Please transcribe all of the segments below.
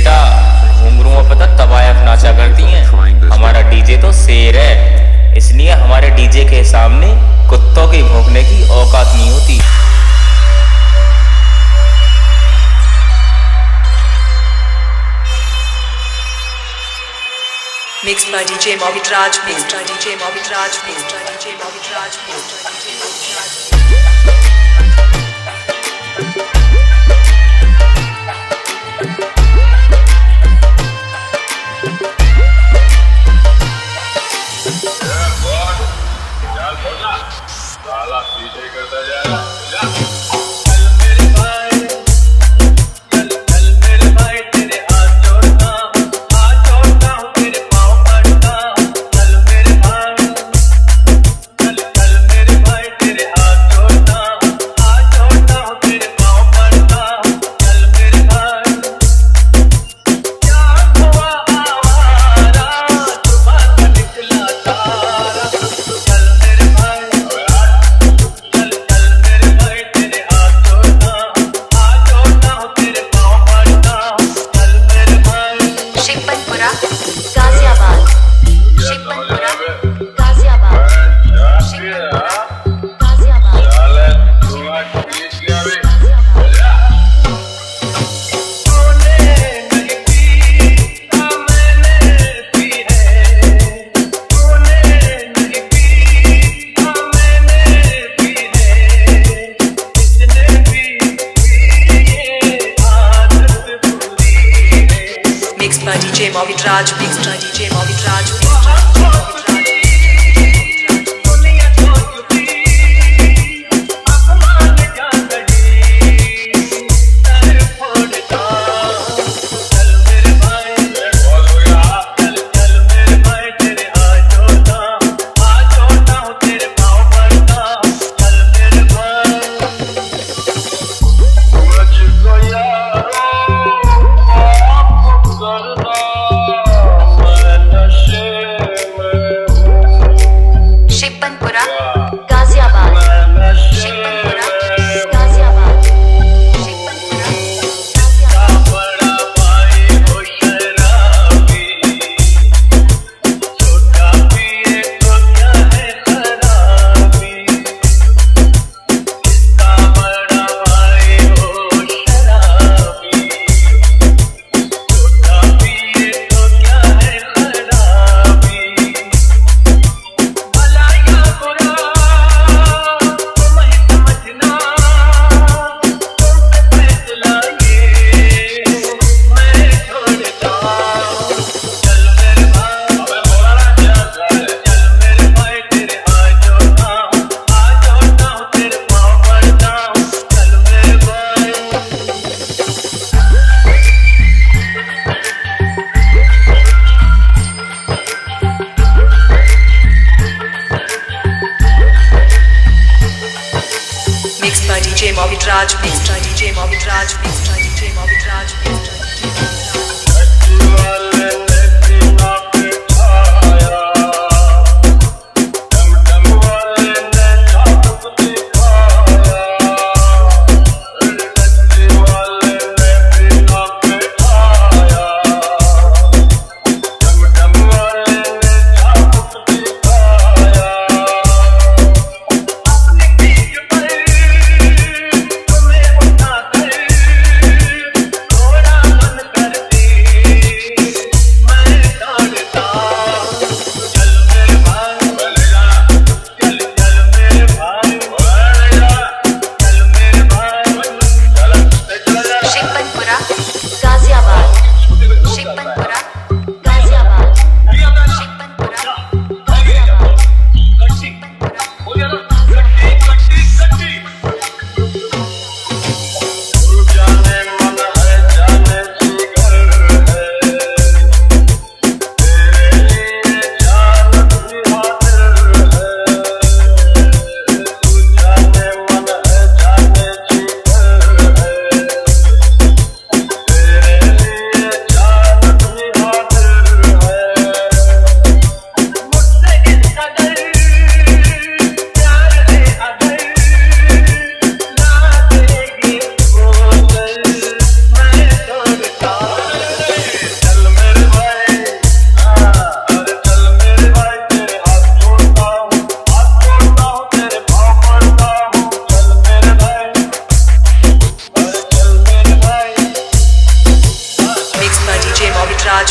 बेटा घुंघरुओं पर तो तबायफ नाचा करती हैं हमारा डीजे तो शेर है इसलिए हमारे डीजे के सामने कुत्तों की भोंकने की औकात नहीं होती Mixed by DJ Movitraj, Raj, mixed by DJ Movitraj, Raj, mixed by DJ Movitraj, Raj, mixed by DJ Movitraj. Vijay Karta Jaya. Mixed by DJ Movitraj, mixed by DJ Movitraj, mixed by DJ Movitraj. DJ Movitraj, mixed by DJ Movitraj, mixed by DJ Movitraj, mixed by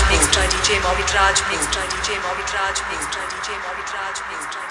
Mixed by DJ Movitraj, Mixed by DJ Movitraj, Mixed DJ Movitraj, Mixed by.